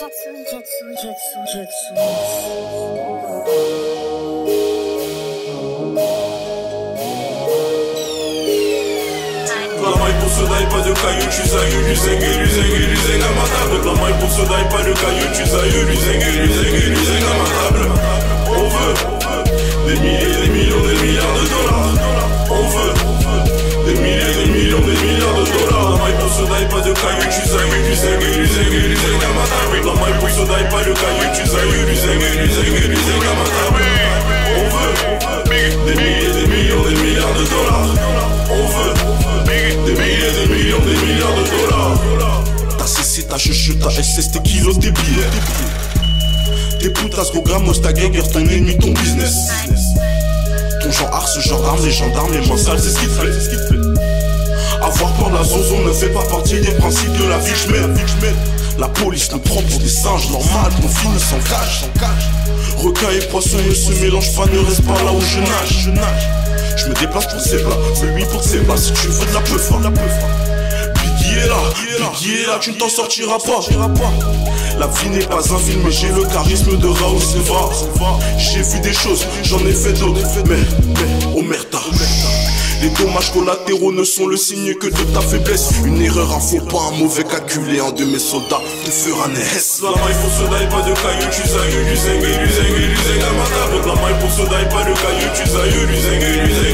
La maille pour ce die, pas de cailloux, tu sailles, du zeng et du zeng et du zeng à ma table. La maille pour ce die, pas de cailloux, tu On veut des milliers, des millions, des milliards de dollars. On veut des milliers, des millions, des milliards de dollars. Ta CC, ta chuchu, ta SS, tes kilos, tes billets. Tes putas, gros gramos, ta guerre, ton ennemi, ton business. Ton genre genre d'armes, les gendarmes, les sales, c'est ce qu'il te fait. La zozo ne fait pas partie des principes de la vie que je. La police nous prend pour des singes, normal, qu'on finit sans cache. Requin et poisson ne se mélangent pas, ne reste pas là où je nage. Je nage. Je me déplace pour ces plats, lui pour ses plats, si tu veux de la peu Biggie est là, Biggie est là, tu ne t'en sortiras pas. La vie n'est pas un film, mais j'ai le charisme de Raoul Silva. J'ai vu des choses, j'en ai fait d'autres, mais, mais, omerta. Les dommages collatéraux ne sont le signe que de ta faiblesse. Une erreur, un faux pas, un mauvais calculé. Un de mes soldats te fera naître. La maille pour ce die, pas de cailloux, tu sailles, du zeng et du zeng et du. La maille pour ce die, pas de cailloux, tu sailles, du zeng et du et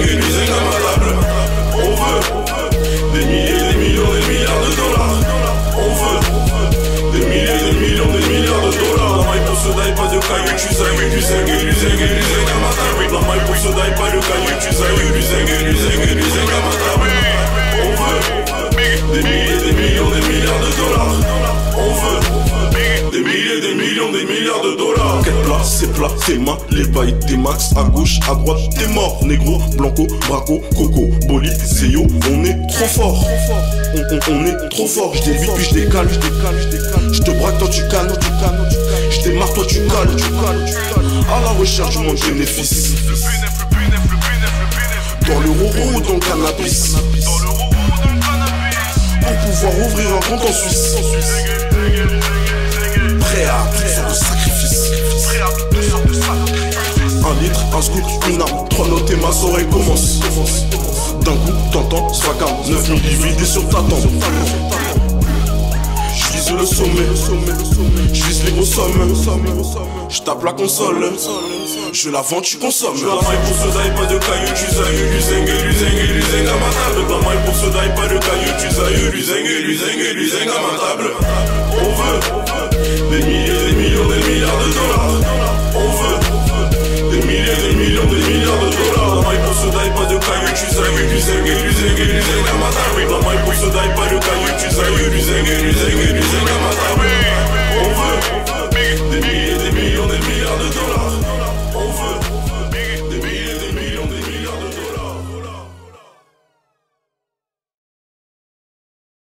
La maille pour ce die, pas de cailloux, tu sailles, du zeng et du zeng et du zeng à ma table. La maille pour ce die, pas de cailloux, tu millions, des milliards de dollars. Quel plat, c'est plat, tes mains, les bails, tes max, à gauche, à droite, t'es mort, négro, blanco, braco, coco, boli, zeyo, on est trop fort. On, on, on est trop fort, je dévite puis je décale, je décale, je décale. Je te braque, toi tu calmes, tu calmes, je démarre, toi tu cales, tu cales, tu cales. À la recherche du monde bénéfice. Dans le roro ou dans le cannabis. Pour pouvoir ouvrir un compte en Suisse. Prêt à toutes sortes de sacrifices. Un litre, un scoop, une arme, trois notes et ma soirée commence. D'un coup, t'entends, vacarme, 9 000 vidés sur ta tombe. Je vise le sommet, je vise les gros sommets. Je tape la console, je la vends, tu consommes. La maille pour ce die, pas de cailloux, tu et zeng et du zeng à ma table. La maille pour ce die, pas de cailloux, tu et zeng et du zeng à ma table. On veut des milliers,